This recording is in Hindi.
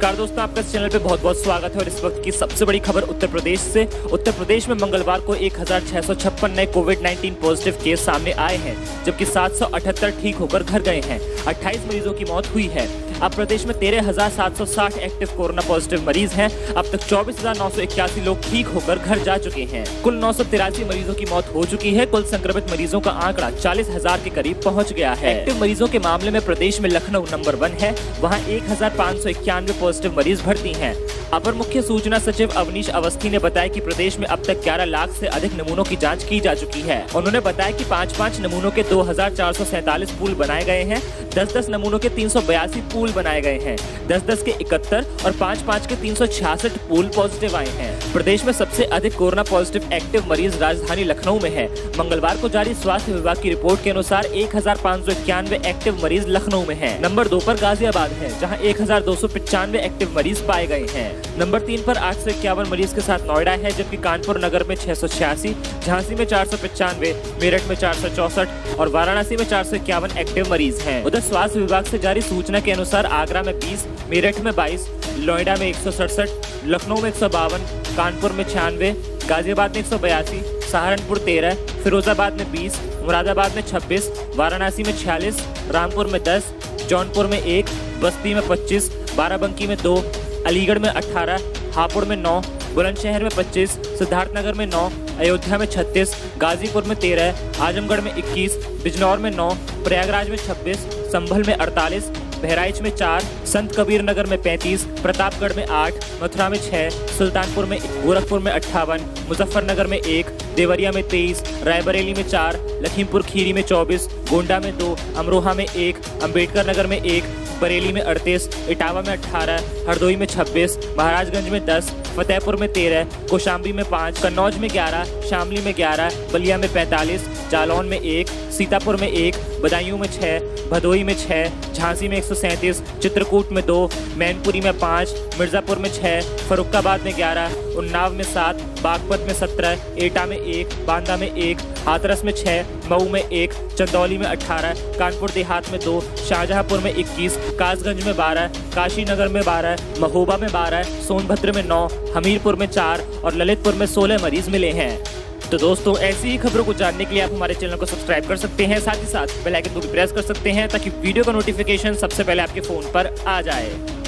नमस्कार दोस्तों, आपका इस चैनल पे बहुत बहुत स्वागत है और इस वक्त की सबसे बड़ी खबर उत्तर प्रदेश से। उत्तर प्रदेश में मंगलवार को एक हज़ार छह सौ छप्पन नए कोविड 19 पॉजिटिव केस सामने आए हैं, जबकि 778 ठीक होकर घर गए हैं। 28 मरीजों की मौत हुई है। अब प्रदेश में 13,760 एक्टिव कोरोना पॉजिटिव मरीज़ हैं। अब तक चौबीस लोग ठीक होकर घर जा चुके हैं। कुल नौ सौ तिरासी मरीजों की मौत हो चुकी है। कुल संक्रमित मरीजों का आंकड़ा चालीस हज़ार के करीब पहुँच गया है। एक्टिव मरीजों के मामले में प्रदेश में लखनऊ नंबर वन है। वहाँ एक हज़ार पाँच सौ इक्यानवे पॉजिटिव मरीज़ भर्ती हैं। अपर मुख्य सूचना सचिव अवनीश अवस्थी ने बताया कि प्रदेश में अब तक 11 लाख से अधिक नमूनों की जाँच की जा चुकी है। उन्होंने बताया कि पाँच पाँच नमूनों के दो पूल बनाए गए हैं दस दस नमूनों के तीन पूल बनाए गए हैं दस दस के इकहत्तर और पाँच पाँच के तीन पूल पॉजिटिव आए हैं। प्रदेश में सबसे अधिक कोरोना पॉजिटिव एक्टिव मरीज़ राजधानी लखनऊ में है। मंगलवार को जारी स्वास्थ्य विभाग की रिपोर्ट के अनुसार एक हज़ार पाँच सौ इक्यानवे एक्टिव मरीज़ लखनऊ में है। नंबर दो पर गाजियाबाद है, जहाँ एक एक्टिव मरीज़ पाए गए हैं। नंबर तीन पर आठ सौ इक्यावन मरीज़ के साथ नोएडा है, जबकि कानपुर नगर में छह सौ छियासी, झांसी में चार सौ पचानवे, मेरठ में चार सौ चौसठ और वाराणसी में चार सौ इक्यावन एक्टिव मरीज़ हैं। उधर स्वास्थ्य विभाग से जारी सूचना के अनुसार आगरा में बीस, मेरठ में बाईस, नोएडा में एक सौ सड़सठ, लखनऊ में एक सौ बावन, कानपुर में छियानवे, गाजियाबाद में एक सौ बयासी, सहारनपुर तेरह, फिरोजाबाद में बीस, मुरादाबाद में छब्बीस, वाराणसी में छियालीस, रामपुर में दस, जौनपुर में एक, बस्ती में पच्चीस, बाराबंकी में दो अलीगढ़ में 18, हापुड़ में 9, बुलंदशहर में 25, सिद्धार्थनगर में 9, अयोध्या में 36, गाजीपुर में 13, आजमगढ़ में 21, बिजनौर में 9, प्रयागराज में 26, संभल में 48, बहराइच में 4, संत कबीर नगर में 35, प्रतापगढ़ में 8, मथुरा में 6, सुल्तानपुर में गोरखपुर में अट्ठावन मुजफ्फरनगर में एक देवरिया में 23, रायबरेली में चार लखीमपुर खीरी में 24, गोंडा में दो अमरोहा में एक अंबेडकर नगर में 1, बरेली में अड़तीस, इटावा में अट्ठारह हरदोई में छब्बीस, महाराजगंज में दस, फतेहपुर में तेरह, कोशाम्बी में पाँच, कन्नौज में ग्यारह, शामली में ग्यारह, बलिया में पैंतालीस, जालौन में एक, सीतापुर में एक, बदायूं में छः भदोई में छः झांसी में एक सौ सैंतीस, चित्रकूट में दो, मैनपुरी में पाँच, मिर्ज़ापुर में छः फरुखाबाद में ग्यारह, उन्नाव में सात, बागपत में सत्रह, एटा में एक, बांदा में एक, हाथरस में छः मऊ में एक, चंदौली में अठारह, कानपुर देहात में दो, शाहजहाँपुर में इक्कीस कासगंज में बारह काशी नगर में बारह, महोबा में बारह, सोनभद्र में नौ, हमीरपुर में चार और ललितपुर में सोलह मरीज़ मिले हैं। तो दोस्तों, ऐसी ही खबरों को जानने के लिए आप हमारे चैनल को सब्सक्राइब कर सकते हैं, साथ ही साथ बेल आइकन को भी प्रेस कर सकते हैं, ताकि वीडियो का नोटिफिकेशन सबसे पहले आपके फ़ोन पर आ जाए।